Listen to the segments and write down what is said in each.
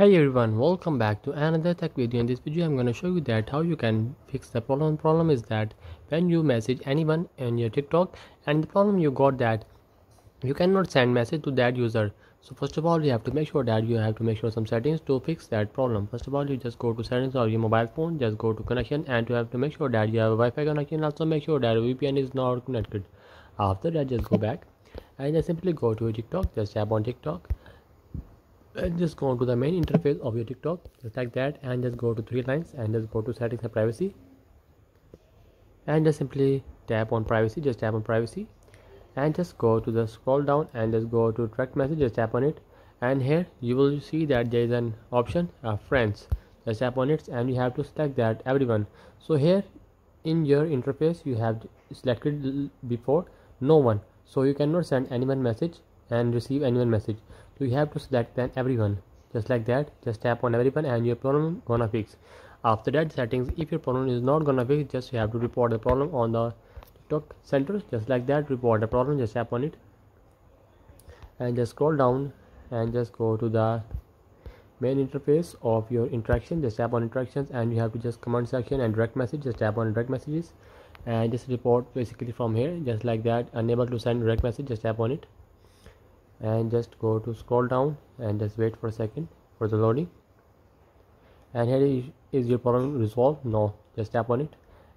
hey everyone welcome back to another tech video. In this video i'm going to show you that how you can fix the problem. Problem is that when you message anyone in your tiktok and the problem you got that you cannot send message to that user. So first of all you have to make sure that you have to make sure some settings to fix that problem. First of all you just go to settings of your mobile phone just go to connection and you have to make sure that you have a wi-fi connection. Also make sure that vpn is not connected. After that just go back and just simply go to tiktok just tap on tiktok and just go to the main interface of your tiktok. Just like that. And just go to three lines and just go to settings and privacy. And just simply tap on privacy. Just tap on privacy. And just go to the scroll down and just go to direct message. Just tap on it. And here you will see that there is an option uh, friends. Just tap on it and you have to select that everyone. So here in your interface you have selected before no one. So you cannot send anyone message and receive anyone message. So you have to select then everyone. Just like that just tap on everyone and your problem gonna fix. After that settings if your problem is not gonna fix just you have to report the problem on the talk center. Just like that report the problem just tap on it. And just scroll down and just go to the main interface of your interaction. Just tap on interactions and you have to just comment section and direct message. Just tap on direct messages and just report basically from here. Just like that unable to send direct message just tap on it and just go to scroll down and just wait for a second for the loading. And here is your problem resolved. No just tap on it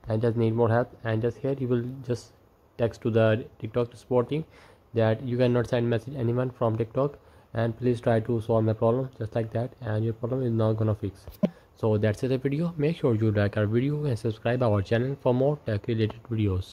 and just need more help. And just here you will just text to the tiktok support team that you cannot send message anyone from tiktok. And please try to solve my problem just like that and your problem is not gonna fix. So that's it the video. Make sure you like our video and subscribe our channel for more tech related videos